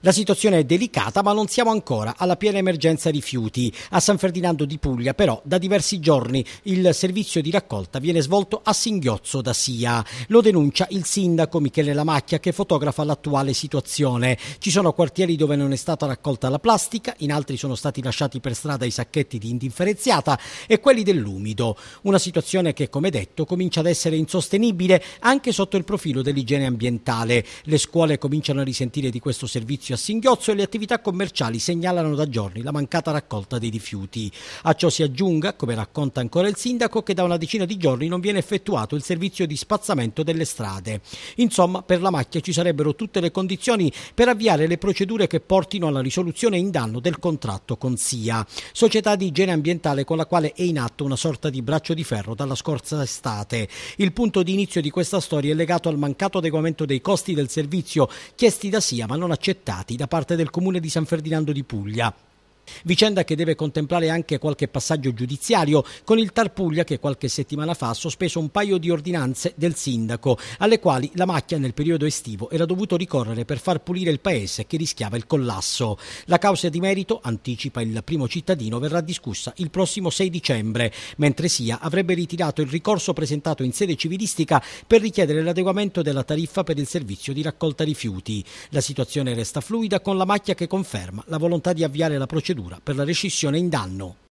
La situazione è delicata, ma non siamo ancora alla piena emergenza rifiuti. A San Ferdinando di Puglia, però, da diversi giorni il servizio di raccolta viene svolto a singhiozzo da SIA. Lo denuncia il sindaco Michele Lamacchia che fotografa l'attuale situazione. Ci sono quartieri dove non è stata raccolta la plastica, in altri sono stati lasciati per strada i sacchetti di indifferenziata e quelli dell'umido. Una situazione che, come detto, comincia ad essere insostenibile anche sotto il profilo dell'igiene ambientale. Le scuole cominciano a risentire di questo servizio a singhiozzo e le attività commerciali segnalano da giorni la mancata raccolta dei rifiuti. A ciò si aggiunga, come racconta ancora il sindaco, che da una decina di giorni non viene effettuato il servizio di spazzamento delle strade. Insomma, per la macchia ci sarebbero tutte le condizioni per avviare le procedure che portino alla risoluzione in danno del contratto con SIA, società di igiene ambientale con la quale è in atto una sorta di braccio di ferro dalla scorsa estate. Il punto di inizio di questa storia è legato al mancato adeguamento dei costi del servizio chiesti da SIA ma non accettati realizzati da parte del comune di San Ferdinando di Puglia. Vicenda che deve contemplare anche qualche passaggio giudiziario con il Tarpuglia che qualche settimana fa ha sospeso un paio di ordinanze del sindaco alle quali la macchia nel periodo estivo era dovuto ricorrere per far pulire il paese che rischiava il collasso. La causa di merito, anticipa il primo cittadino, verrà discussa il prossimo 6 dicembre, mentre SIA avrebbe ritirato il ricorso presentato in sede civilistica per richiedere l'adeguamento della tariffa per il servizio di raccolta rifiuti. La situazione resta fluida con la macchia che conferma la volontà di avviare la procedura procedura per la rescissione in danno.